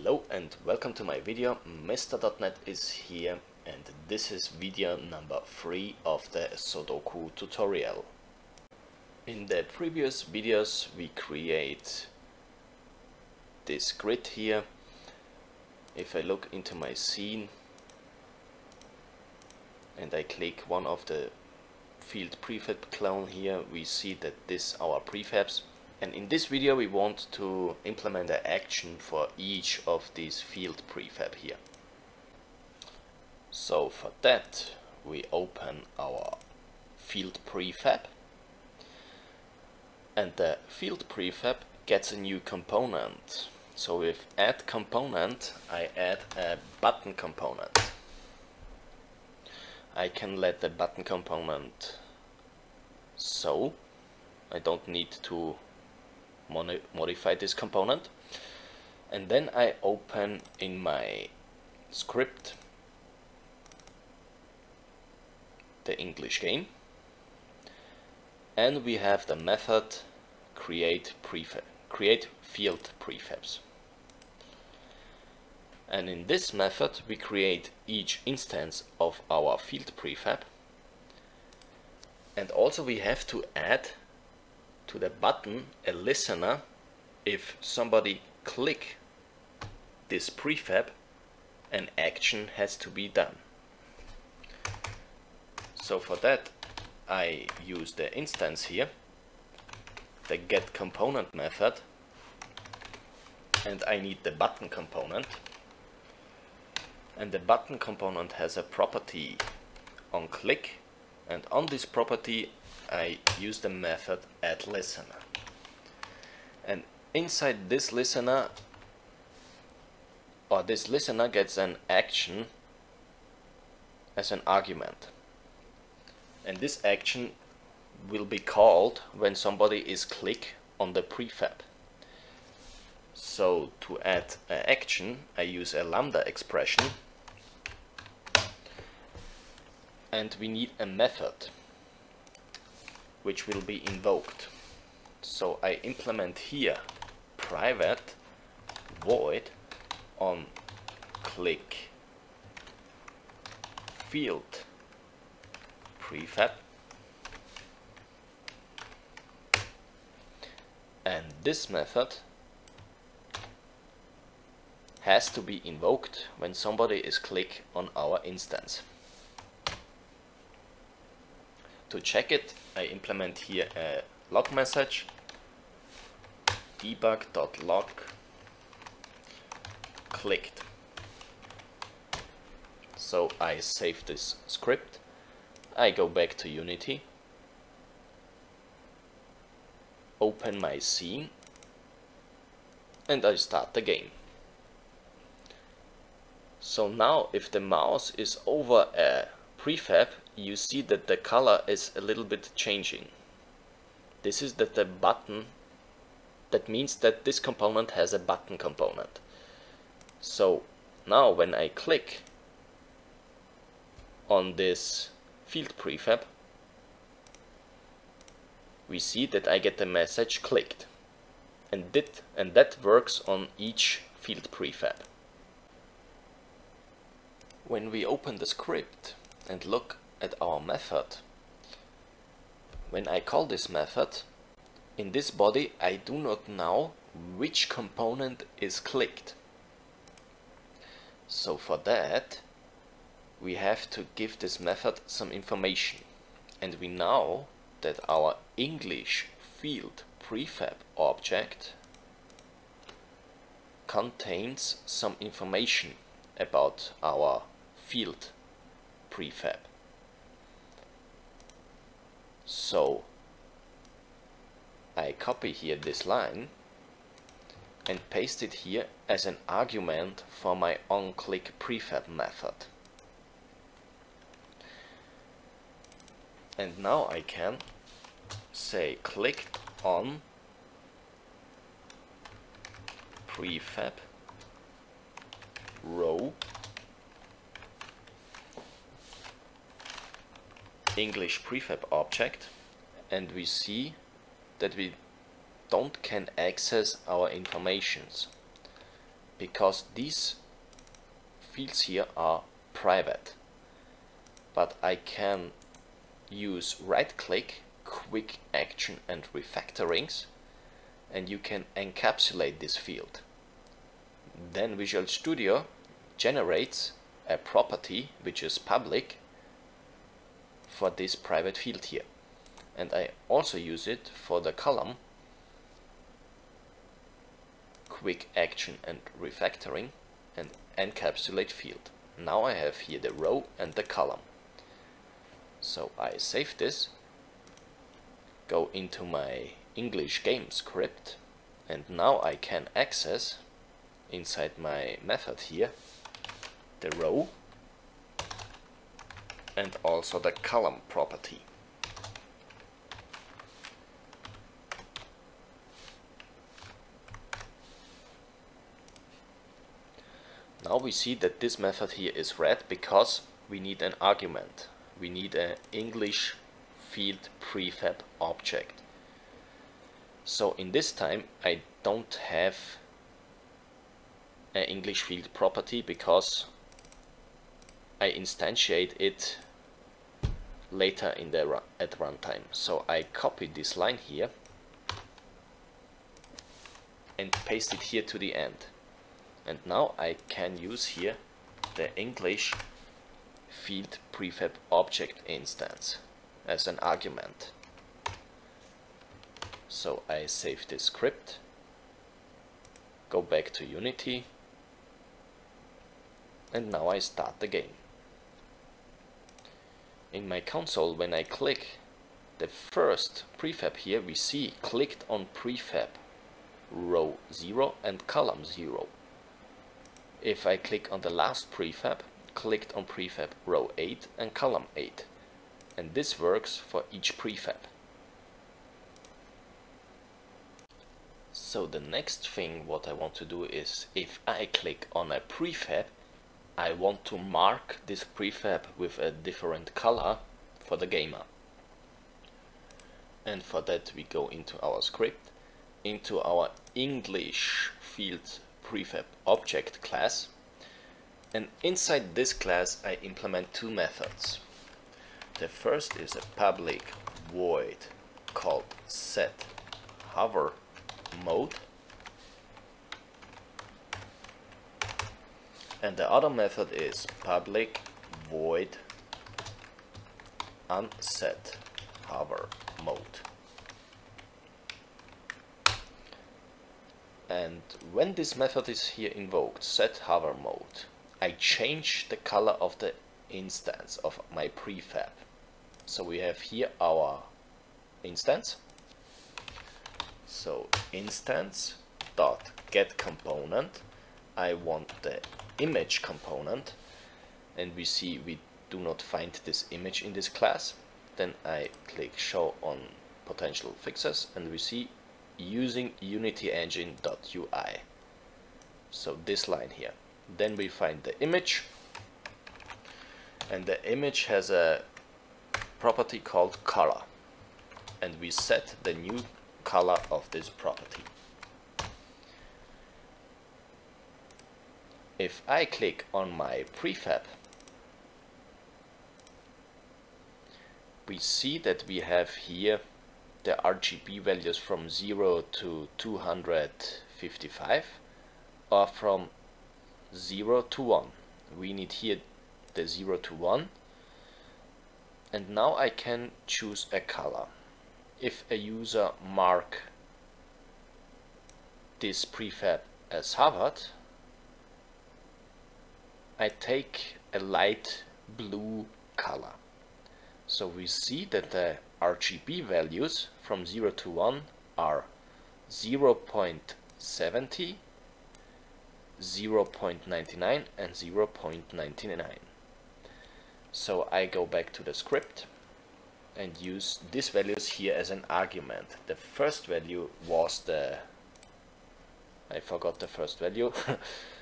Hello and welcome to my video. Mr.NET is here and this is video number 3 of the Sudoku tutorial. In the previous videos we create this grid here. If I look into my scene and I click one of the field prefab clone here, we see that this our prefabs and in this video we want to implement an action for each of these field prefab here. So for that we open our field prefab and the field prefab gets a new component. So with add component I add a button component. I can let the button component so I don't need to modify this component. And then I open in my script the English game. And we have the method create prefab create field prefabs. And in this method we create each instance of our field prefab. And also we have to add to the button a listener if somebody click this prefab an action has to be done. So for that I use the instance here, the get component method and I need the button component and the button component has a property on click and on this property I use the method add listener. And inside this listener or this listener gets an action as an argument. And this action will be called when somebody is click on the prefab. So to add an action I use a lambda expression. And we need a method which will be invoked. So I implement here private void on click field prefab and this method has to be invoked when somebody is click on our instance. To check it, I implement here a log message debug.log clicked. So I save this script, I go back to Unity, open my scene and I start the game. So now if the mouse is over a prefab you see that the color is a little bit changing. This is that the button, that means that this component has a button component. So now when I click on this field prefab, we see that I get the message clicked. And, that, and that works on each field prefab. When we open the script and look at our method, when I call this method, in this body I do not know which component is clicked. So for that we have to give this method some information and we know that our English field prefab object contains some information about our field prefab. So I copy here this line and paste it here as an argument for my onClick prefab method. And now I can say clicked on prefab row English prefab object and we see that we don't can access our informations. because these fields here are private but I can use right click quick action and refactorings and you can encapsulate this field then Visual Studio generates a property which is public for this private field here and I also use it for the column quick action and refactoring and encapsulate field. Now I have here the row and the column. So I save this, go into my English game script and now I can access inside my method here the row and also the column property. Now we see that this method here is red because we need an argument. We need an English field prefab object. So in this time I don't have an English field property because I instantiate it later in the at runtime. So I copy this line here and paste it here to the end and now I can use here the English field prefab object instance as an argument. So I save this script, go back to Unity, and now I start the game. In my console, when I click the first prefab here, we see clicked on prefab row 0 and column 0 if I click on the last prefab, clicked on prefab row 8 and column 8. And this works for each prefab. So the next thing what I want to do is if I click on a prefab, I want to mark this prefab with a different color for the gamer. And for that we go into our script, into our English field prefab object class and inside this class I implement two methods. The first is a public void called set hover mode and the other method is public void unset hover mode. And when this method is here invoked set hover mode I change the color of the instance of my prefab. So we have here our instance. So instance dot get component. I want the image component and we see we do not find this image in this class then I click show on potential fixes and we see using Unity Engine.ui. So this line here. Then we find the image and the image has a property called color and we set the new color of this property. If I click on my prefab we see that we have here the RGB values from 0 to 255 or from 0 to 1 we need here the 0 to 1 and now I can choose a color. If a user mark this prefab as hovered I take a light blue color so we see that the RGB values from 0 to 1 are 0 0.70, 0 0.99 and 0 0.99. So I go back to the script and use these values here as an argument. The first value was the I forgot the first value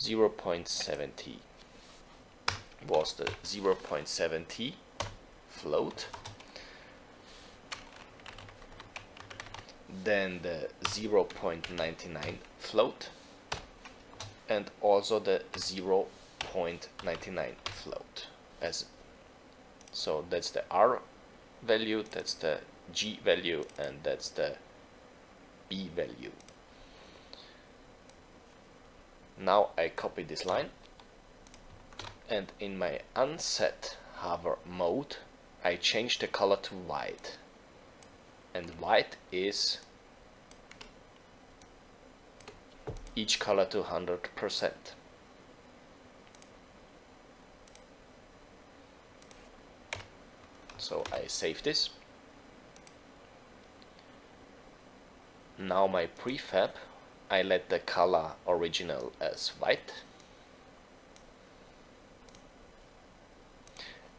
0 0.70 was the 0 0.70 float. Then the 0.99 float. And also the 0.99 float as so that's the R value that's the G value and that's the B value now I copy this line and in my unset hover mode I change the color to white and white is each color to 100%. So I save this. Now my prefab, I let the color original as white.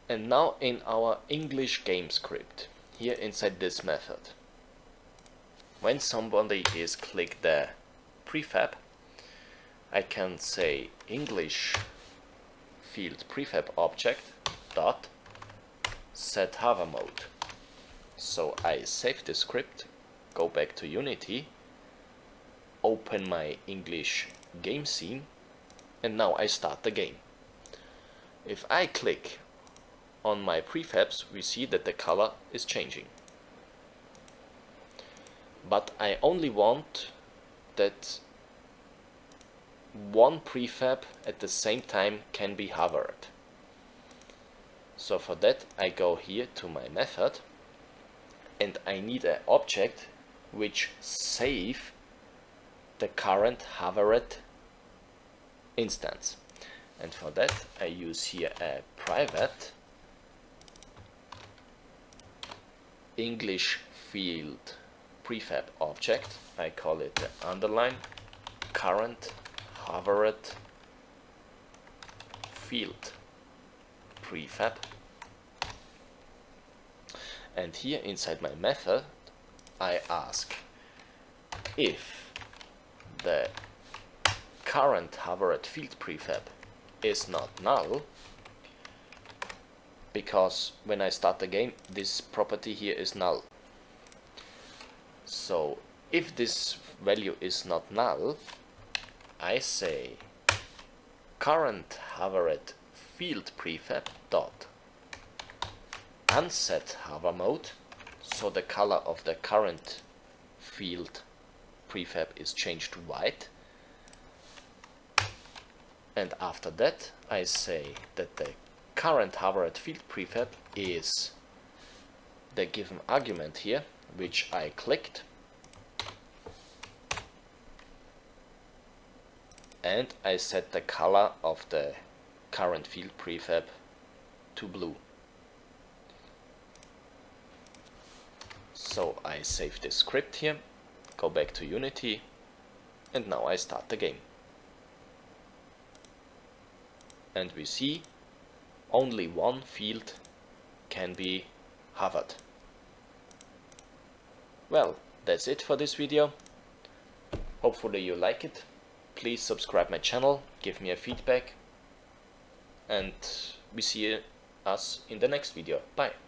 And now in our English game script, here inside this method, when somebody is click the prefab, I can say English field prefab object dot set hover mode. So I save the script, go back to Unity, open my English game scene, and now I start the game. If I click on my prefabs, we see that the color is changing. But I only want that one prefab at the same time can be hovered. So for that I go here to my method and I need an object which save the current hovered instance. And for that I use here a private English field prefab object. I call it the underline current hovered field prefab and here inside my method I ask if the current hovered field prefab is not null because when I start the game this property here is null. So if this value is not null I say current hovered field prefab dot unset hover mode so the color of the current field prefab is changed to white. And after that I say that the current hovered field prefab is the given argument here which I clicked. And I set the color of the current field prefab to blue. So I save this script here, go back to Unity and now I start the game. And we see only one field can be hovered. Well, that's it for this video. Hopefully you like it please subscribe my channel, give me a feedback, and we see us in the next video. Bye!